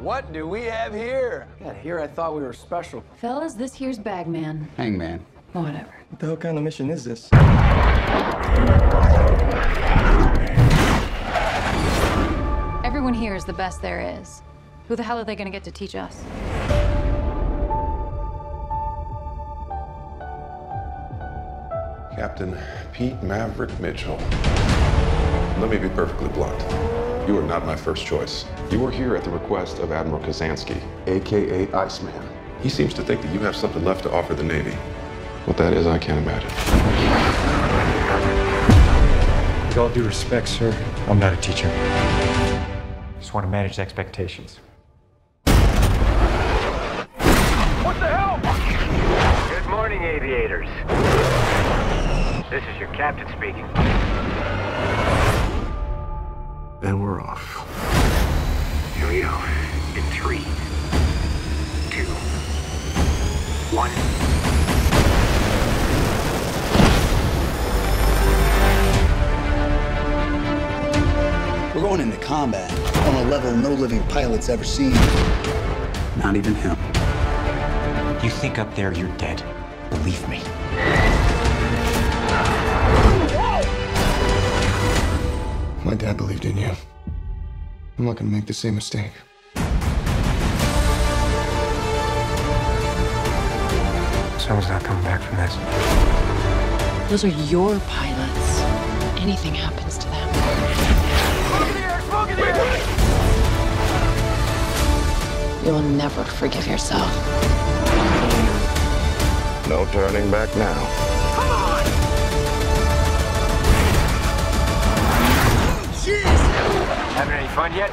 What do we have here? God, here I thought we were special. Fellas, this here's Bagman. Hangman. Whatever. What the hell kind of mission is this? Everyone here is the best there is. Who the hell are they gonna get to teach us? Captain Pete Maverick Mitchell. Let me be perfectly blunt. You are not my first choice. You are here at the request of Admiral Kazansky, aka Iceman. He seems to think that you have something left to offer the Navy. What that is, I can't imagine. With all due respect, sir, I'm not a teacher. Just want to manage expectations. What the hell? Good morning, aviators. This is your captain speaking. And we're off. Here we go. In three, two, one. We're going into combat on a level no living pilot's ever seen. Not even him. You think up there you're dead. Believe me. Believed in you. I'm not gonna make the same mistake. Someone's not coming back from this. Those are your pilots. Anything happens to them. You'll never forgive yourself. No turning back now. Fun yet?